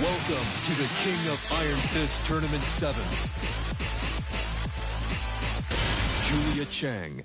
Welcome to the King of Iron Fist Tournament 7. Julia Chang.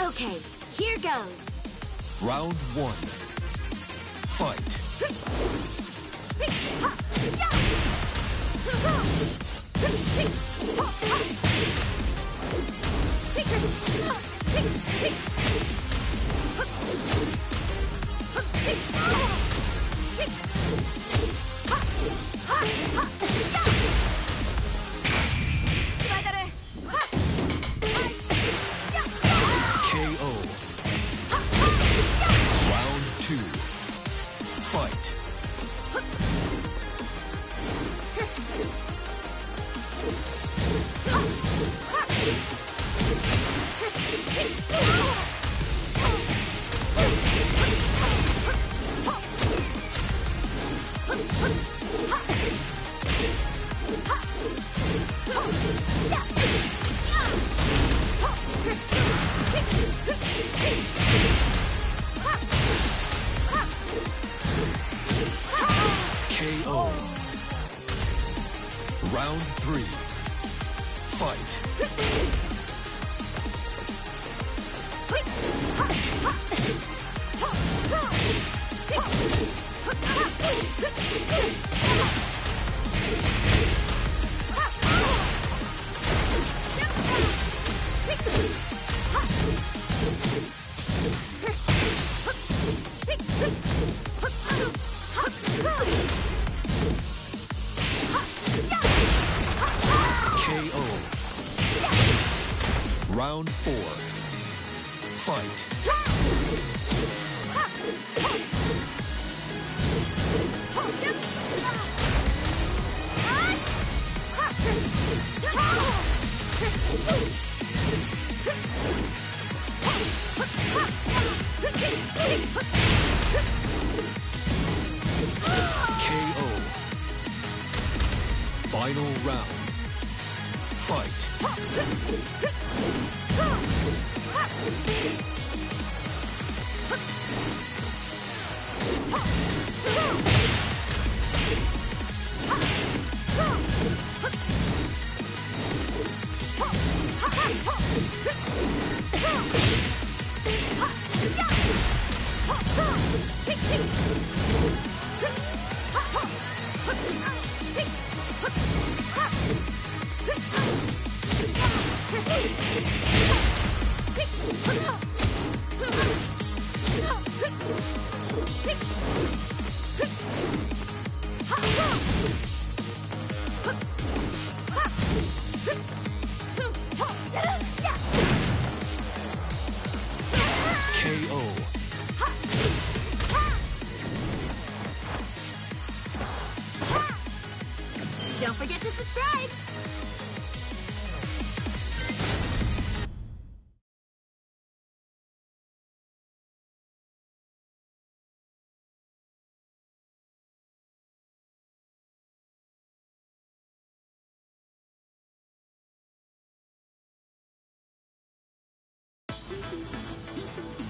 Okay, here goes. Round one. Fight. Fight. Final round. Fight. KO. Final round. Fight. えっ?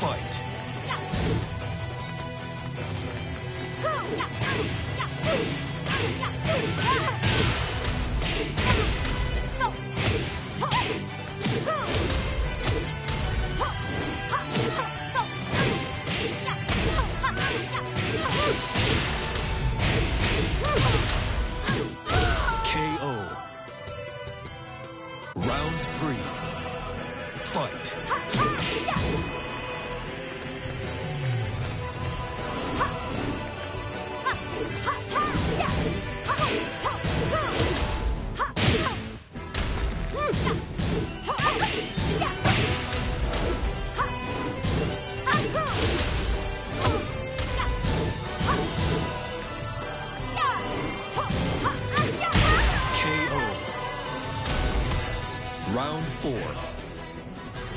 fight.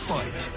fight.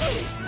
Hey!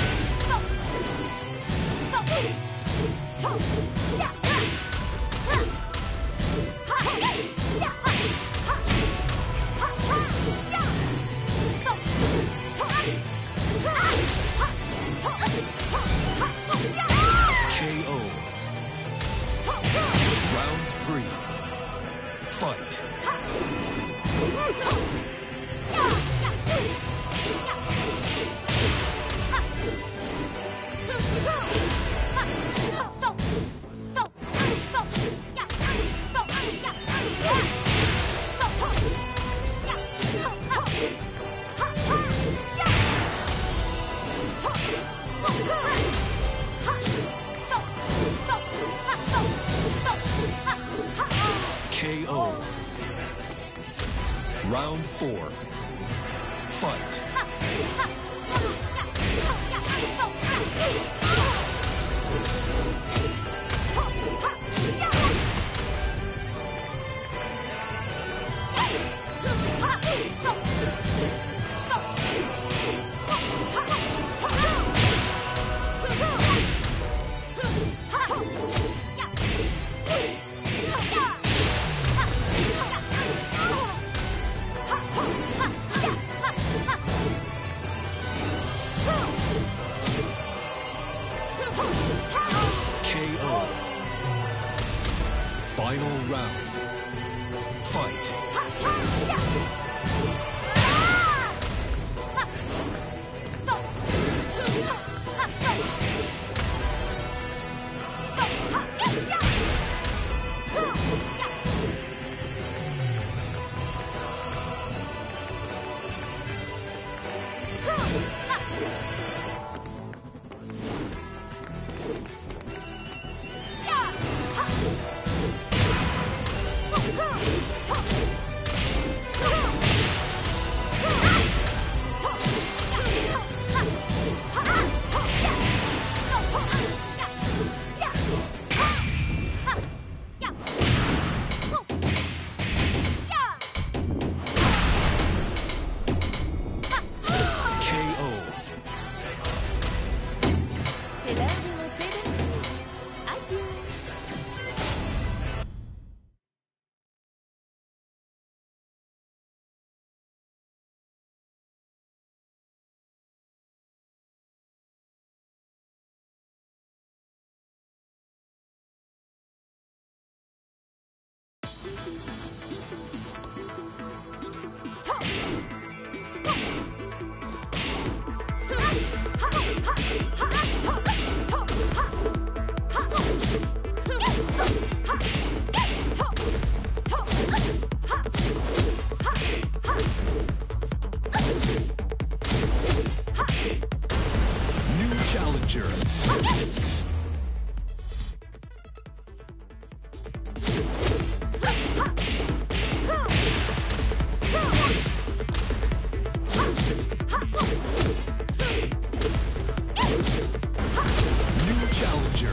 Challenger.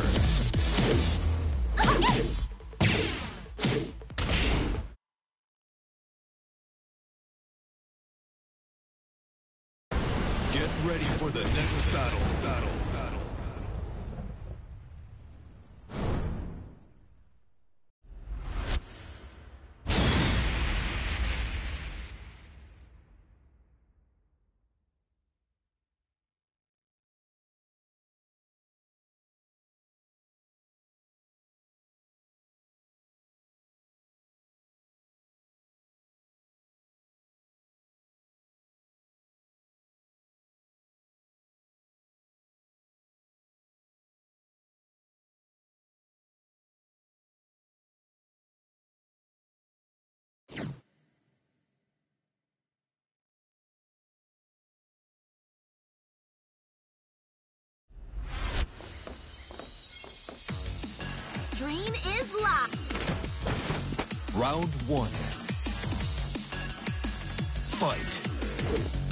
Get ready for the next battle. Stream is locked. Round one. Fight.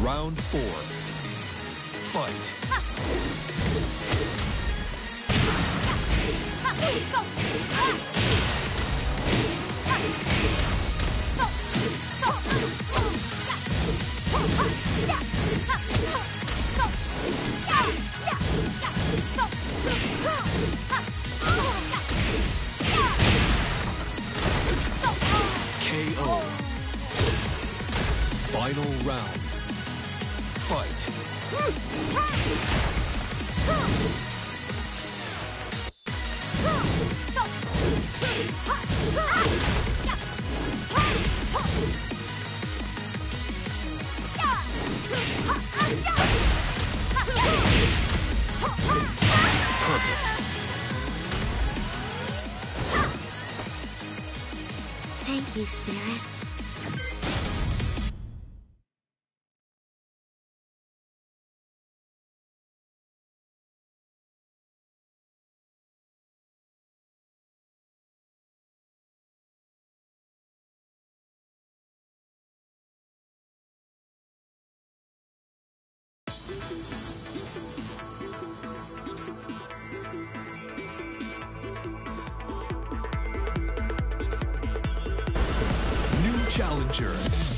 Round four. Fight. KO. Final round. Thank you, spirits. New challenger.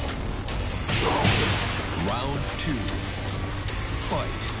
Round two. Fight.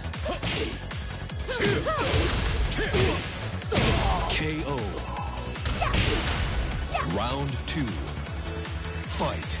Two. Fight.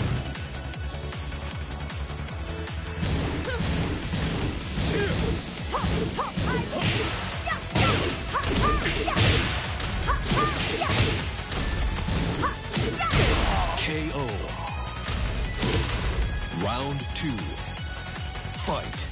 KO. Round two. Fight.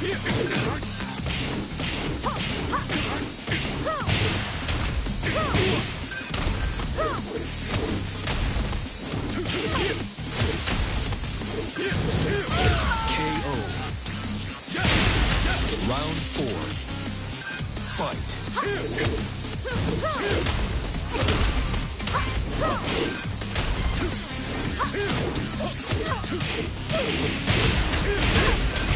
Round four. Fight.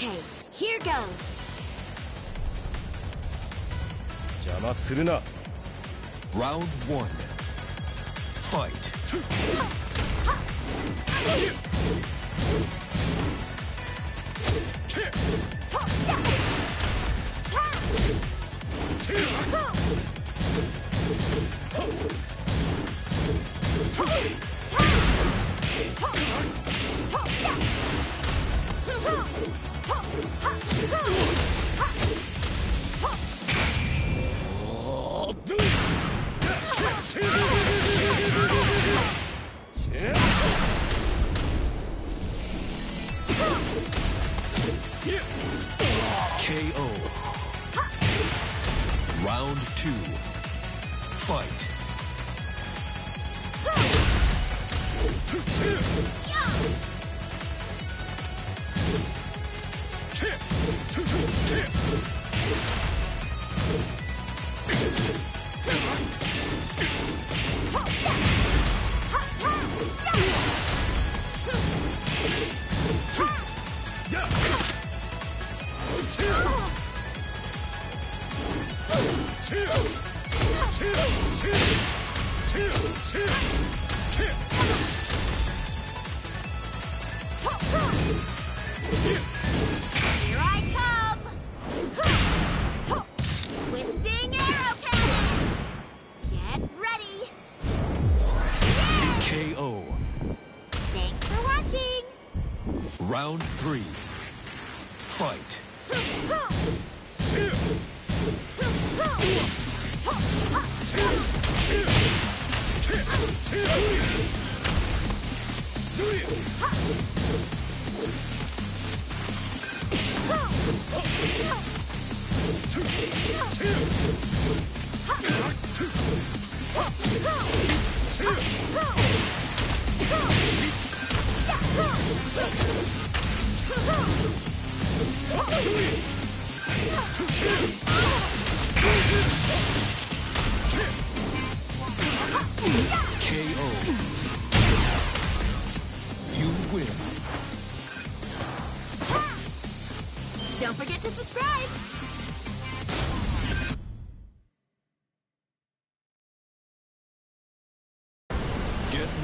Okay, here goes. 邪魔するな Round one. Fight. KO.